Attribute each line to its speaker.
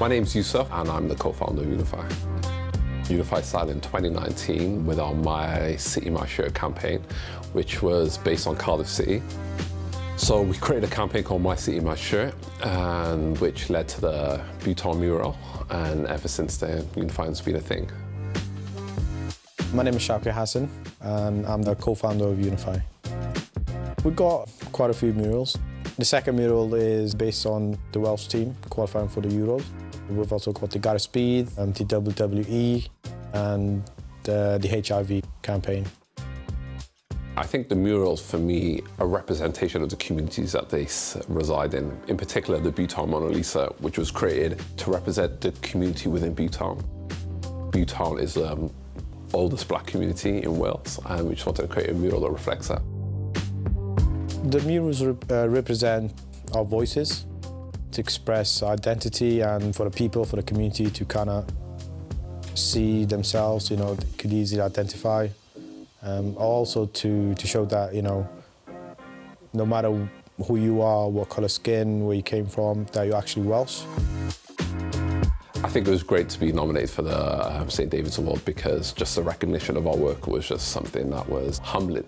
Speaker 1: My name's Yusuf and I'm the co-founder of Unify. Unify started in 2019 with our My City, My Shirt campaign, which was based on Cardiff City. So we created a campaign called My City, My Shirt, and which led to the Butetown mural, and ever since then, Unify has been a thing.
Speaker 2: My name is Shakir Hassan, and I'm the co-founder of Unify. We've got quite a few murals. The second mural is based on the Welsh team qualifying for the Euros. We've also got the Gareth Speed, um, the WWE, and the, the HIV campaign.
Speaker 1: I think the murals, for me, are representation of the communities that they reside in. In particular, the Butetown Mona Lisa, which was created to represent the community within Butetown. Butetown is the um, oldest black community in Wales, and we just wanted to create a mural that reflects that.
Speaker 2: The murals uh, represent our voices to express identity and for the people, for the community to kind of see themselves, you know, could easily identify. Um, also to, to show that, you know, no matter who you are, what colour skin, where you came from, that you're actually Welsh.
Speaker 1: I think it was great to be nominated for the um, St David's Award because just the recognition of our work was just something that was humbling.